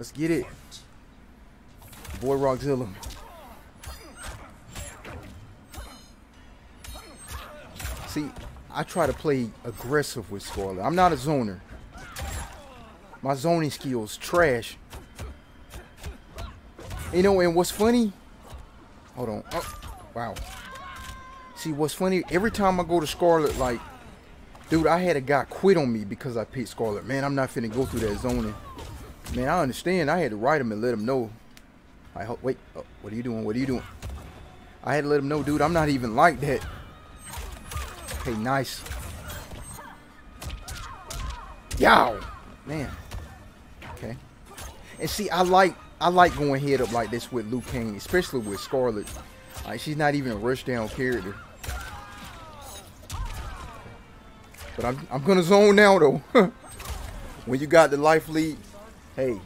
Let's get it. Boy Rockzilla. See, I try to play aggressive with Skarlet. I'm not a zoner. My zoning skills trash. You know, and what's funny? Hold on. Oh, wow. See, what's funny? Every time I go to Skarlet, like, dude, I had a guy quit on me because I picked Skarlet. Man, I'm not finna go through that zoning. Man, I understand. I had to write him and let him know. I hope. Wait. Oh, what are you doing? What are you doing? I had to let him know, dude. I'm not even like that. Okay, nice. Yow, man. Okay. And see, I like I like going head up like this with Liu Kang, especially with Skarlet. Like she's not even a rush down character. But I'm I'm gonna zone now though. when you got the life lead, hey,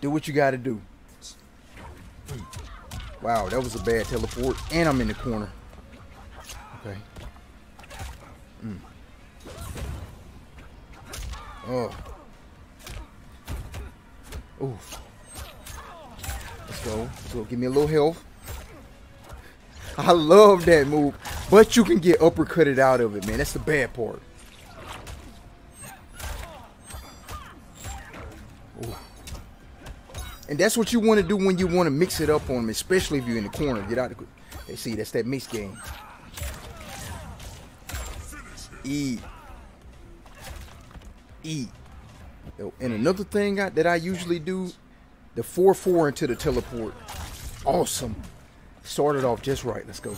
do what you gotta do. Wow, that was a bad teleport. And I'm in the corner. Okay. Mm. Oh. Oof. Let's go. Let's go. Give me a little health. I love that move. But you can get uppercutted out of it, man. That's the bad part. Ooh. And that's what you want to do when you want to mix it up on them, especially if you're in the corner. Get out of the... See, that's that mix game. E. E. And another thing I, that I usually do, the 4-4 into the teleport. Awesome. Started off just right. Let's go.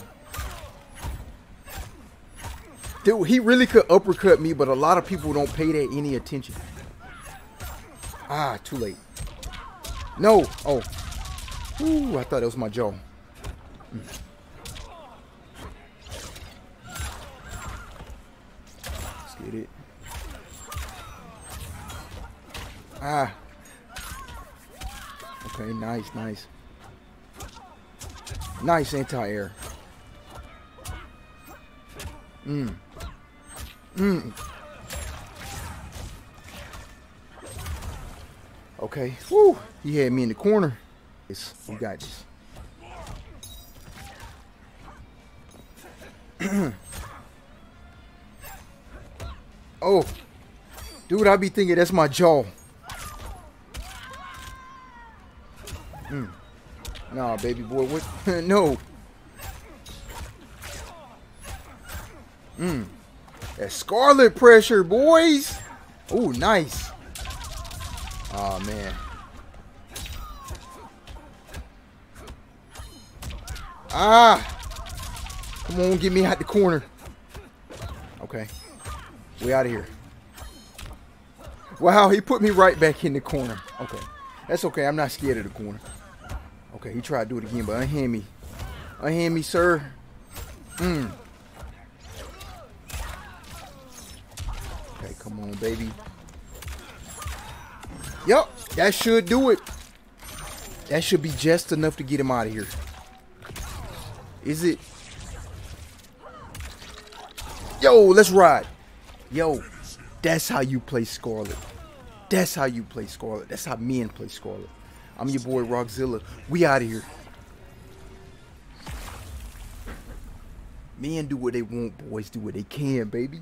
Dude, he really could uppercut me, but a lot of people don't pay that any attention. Ah, too late. No. Oh. Ooh, I thought it was my jaw. Let's get it. Ah. Okay, nice, nice. Nice anti-air. Mmm. Mmm. Okay. Woo. He had me in the corner. We got this. oh. Dude, I be thinking that's my jaw. Mm. Nah, baby boy, what? no. Mmm. That Skarlet pressure, boys. Oh, nice. Oh, man. Ah! Come on, get me out the corner. Okay. We out of here. Wow, he put me right back in the corner. Okay. That's okay. I'm not scared of the corner. Okay, he tried to do it again, but unhand me. Unhand me, sir. Mm. Okay, come on, baby. Yup, that should do it. That should be just enough to get him out of here. Is it? Yo, let's ride. Yo, that's how you play Skarlet. That's how you play Skarlet. That's how men play Skarlet. I'm your boy Rockzilla. We out of here. Men do what they want, boys do what they can, baby.